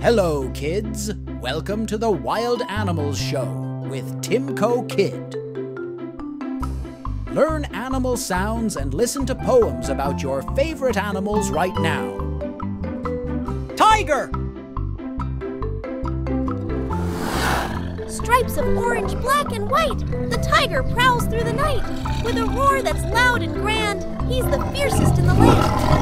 Hello, kids. Welcome to the Wild Animals Show with TimKo Kid. Learn animal sounds and listen to poems about your favorite animals right now. Tiger! Stripes of orange, black, and white. The tiger prowls through the night. With a roar that's loud and grand, he's the fiercest in the land.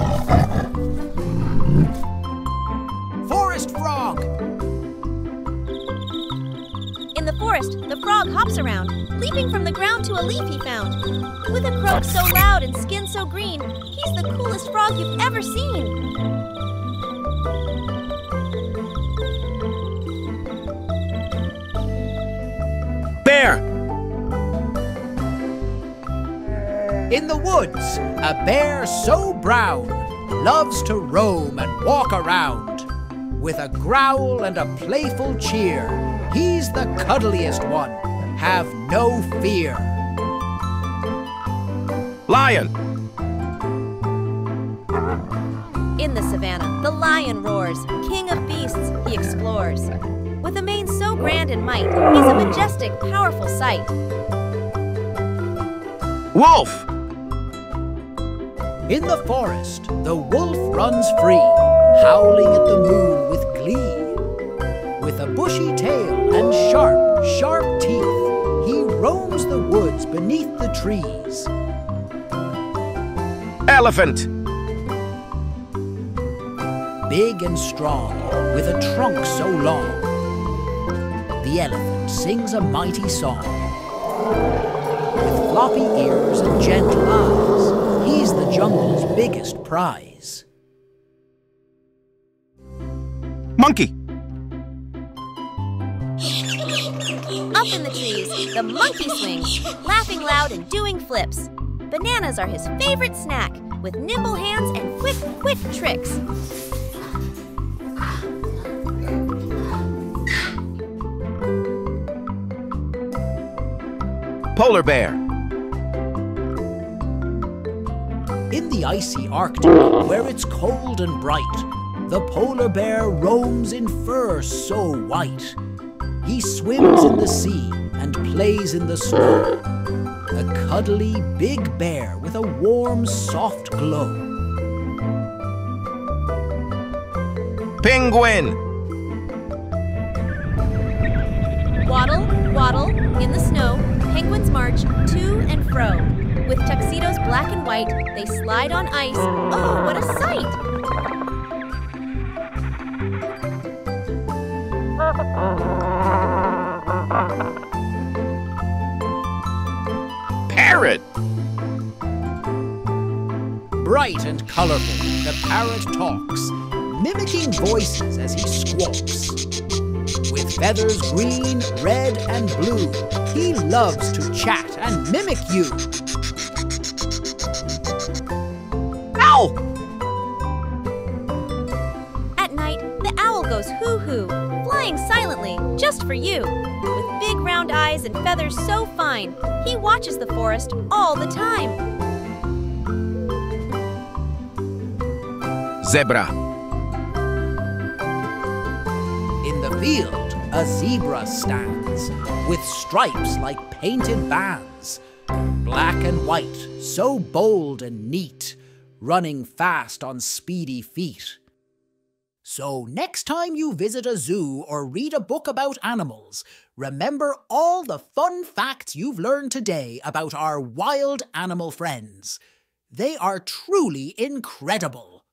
Forest, the frog hops around, leaping from the ground to a leaf he found. With a croak so loud and skin so green, he's the coolest frog you've ever seen. Bear! In the woods, a bear so brown loves to roam and walk around. With a growl and a playful cheer, he's the cuddliest one. Have no fear. Lion! In the savannah, the lion roars. King of beasts, he explores. With a mane so grand and might, he's a majestic, powerful sight. Wolf! In the forest, the wolf runs free, howling at the moon trees. Elephant! Big and strong, with a trunk so long, the elephant sings a mighty song. With floppy ears and gentle eyes, he's the jungle's biggest prize. Monkey! Up in the trees, the monkey swings, laughing loud and doing flips. Bananas are his favorite snack, with nimble hands and quick, quick tricks. Polar bear! In the icy Arctic, where it's cold and bright, the polar bear roams in fur so white. He swims in the sea and plays in the snow. A cuddly big bear with a warm, soft glow. Penguin! Waddle, waddle, in the snow, penguins march to and fro. With tuxedos black and white, they slide on ice. Oh, what a sight! Parrot! Bright and colorful, the parrot talks, mimicking voices as he squawks. With feathers green, red, and blue, he loves to chat and mimic you. Ow! At night, the owl goes hoo hoo, flying silently just for you. With big round eyes and feathers so fine, he watches the forest all the time. Zebra! In the field, a zebra stands, with stripes like painted bands. Black and white, so bold and neat, running fast on speedy feet. So, next time you visit a zoo or read a book about animals, remember all the fun facts you've learned today about our wild animal friends. They are truly incredible.